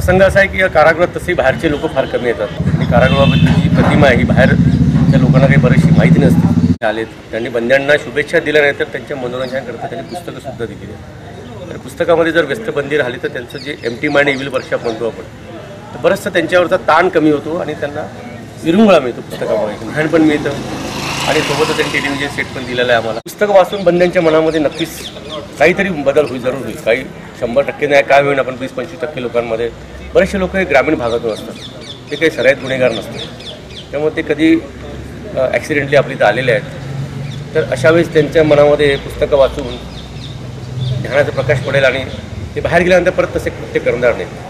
प्रसंग असा आहे की या कारागृहात तसे बाहेरचे लोक फार कमी येतात. आणि कारागृहाबद्दल जी प्रतिमा आहे ही बाहेर त्या लोकांना काही बरीचशी माहिती नसते. आलेत. त्यांनी बंद्यांना शुभेच्छा दिल्या नाही तर त्यांच्या मनोरंजनाकरता त्यांनी पुस्तकंसुद्धा दिली आहेत. तर पुस्तकामध्ये जर व्यस्तबंदी राहिली तर त्यांचं जे empty mind evil workshop म्हणतो आपण तर बरंचसं त्यांच्यावरचा ताण कमी होतो आणि त्यांना विरंगुळा मिळतो पुस्तकामुळे. ज्ञान पण मिळतं. आणि सोबतच त्यांनी टेलिव्हिजन सेट पण दिलेलं आहे आम्हाला. पुस्तकं वाचून बंद्यांच्या मनामध्ये नक्कीच काहीतरी बदल होईल जरूर होईल. काही शंभर टक्के नाही काय होईल आपण वीस पंचवीस टक्के लोकांमध्ये बरेचसे लोक हे ग्रामीण भागातून असतात. ते काही सराईत गुन्हेगार नसतात. त्यामुळे ते कधी ॲक्सिडेंटली आपली इथं आलेले आहेत. तर अशा वेळेस त्यांच्या मनामध्ये हे पुस्तकं वाचून ज्ञानाचा प्रकाश पडेल आणि ते बाहेर गेल्यानंतर परत तसे कृत्य करणार नाहीत.